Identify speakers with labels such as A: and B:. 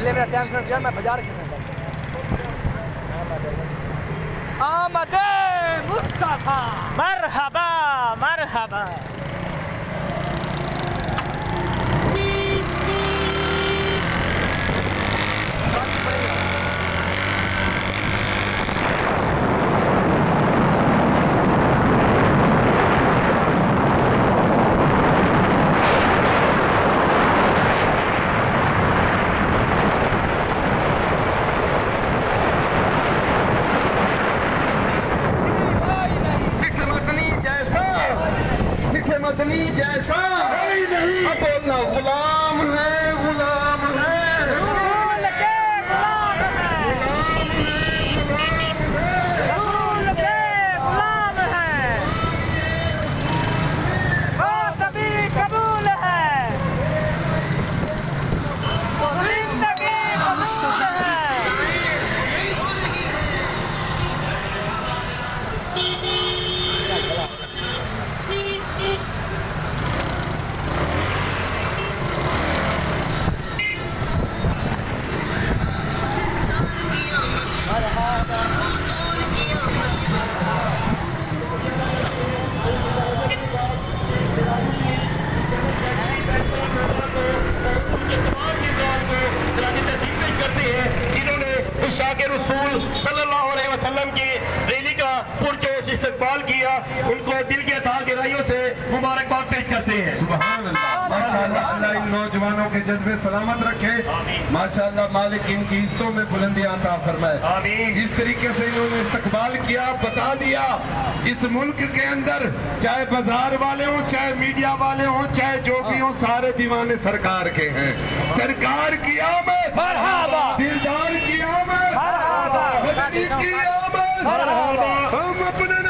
A: ज़िले मेरा टाइम से मैं बाज़ार के संदर आमदे मुस्तफ़ा।
B: मरहबा मरहबा।
C: मिठे जैसा। नहीं बोलना गुलाम है गुलाम है।
B: रसूल के
D: जिन्होंने शाके रसूल सल्लल्लाहु अलैहि वसल्लम की रैली का पुरजोश इस्तकबाल किया। उनको दिल के अता गहराइयों से मुबारकबाद पेश करते हैं।
C: सुभान अल्लाह इन नौजवानों के जज्बे सलामत रखे। माशाअल्लाह मालिक इनकी इज्जतों में बुलंदियाँ अता फरमाए।
D: आमीन।
C: जिस तरीके से इन्होंने इस्तकबाल किया बता दिया इस मुल्क के अंदर चाहे बाज़ार वाले हों चाहे मीडिया वाले हों चाहे जो भी हों सारे दीवाने सरकार के हैं। सरकार की आमद I'm up in the night.